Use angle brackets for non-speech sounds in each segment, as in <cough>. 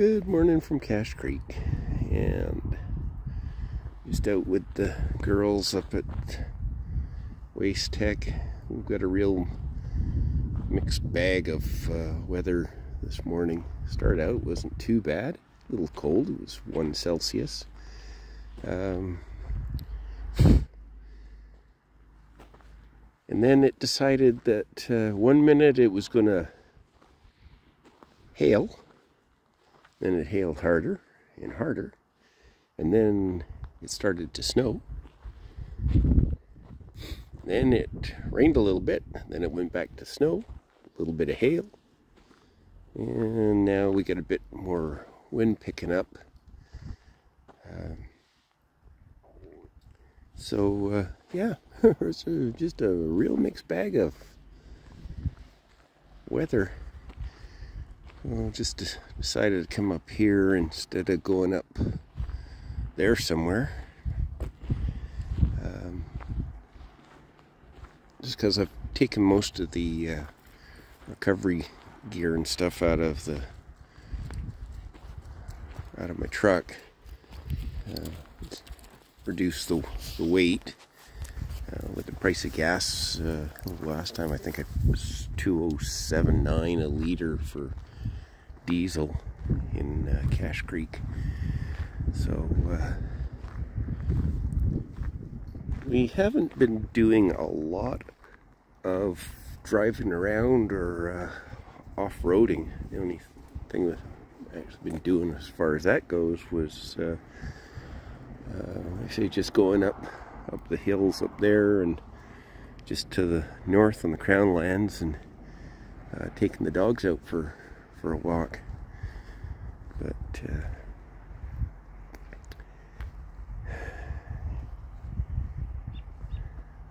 Good morning from Cache Creek and just out with the girls up at Wastech. We've got a real mixed bag of uh, weather this morning. Start out wasn't too bad, a little cold, it was one Celsius. Um, and then it decided that uh, one minute it was going to hail then it hailed harder and harder. And then it started to snow. Then it rained a little bit. Then it went back to snow. A little bit of hail. And now we get a bit more wind picking up. Um, so, uh, yeah, <laughs> it's just a real mixed bag of weather. Well, just decided to come up here instead of going up there somewhere. Um, just because I've taken most of the uh, recovery gear and stuff out of the out of my truck. Uh, reduce the, the weight. Uh, with the price of gas, uh, last time I think it was 2079 a liter for diesel in uh, Cache Creek. So uh, we haven't been doing a lot of driving around or uh, off-roading. The only thing that I've actually been doing as far as that goes was uh, uh, say just going up up the hills up there and just to the north on the crown lands and uh, taking the dogs out for for a walk. But uh,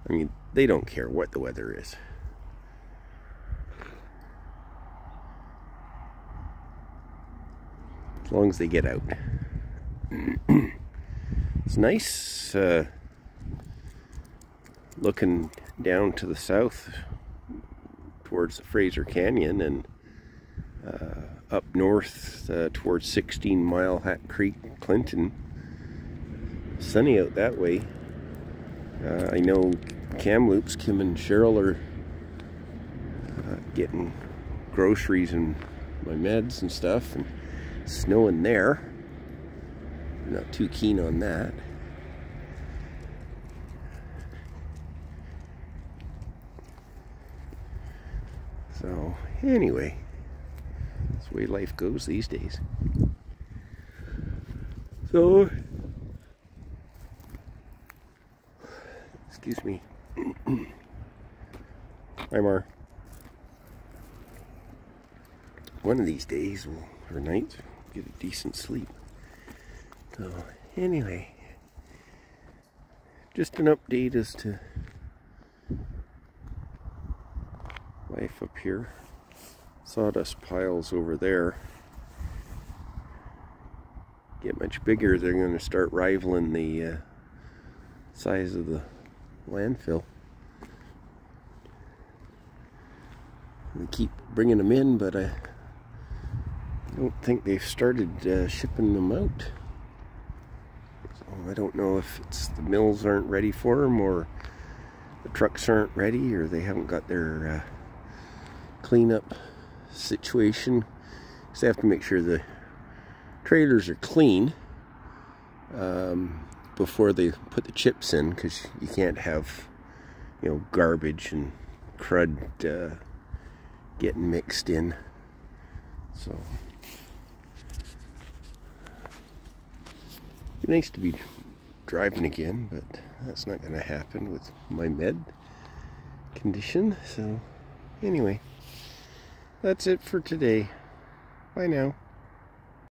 I mean, they don't care what the weather is. As long as they get out. <clears throat> it's nice uh, looking down to the south towards the Fraser Canyon and uh, up north uh, towards 16 Mile Hat Creek, Clinton. Sunny out that way. Uh, I know Kamloops, Kim and Cheryl are uh, getting groceries and my meds and stuff, and snowing there. Not too keen on that. So, anyway the way life goes these days. So, excuse me. <clears throat> Hi, Mar. One of these days, we'll, or nights, get a decent sleep. So, anyway, just an update as to life up here sawdust piles over there get much bigger, they're going to start rivaling the uh, size of the landfill. We keep bringing them in, but I don't think they've started uh, shipping them out. So I don't know if it's the mills aren't ready for them, or the trucks aren't ready, or they haven't got their uh, cleanup situation. They have to make sure the trailers are clean um, before they put the chips in because you can't have, you know, garbage and crud uh, getting mixed in. So, nice to be driving again, but that's not going to happen with my med condition. So, anyway. That's it for today. Bye now.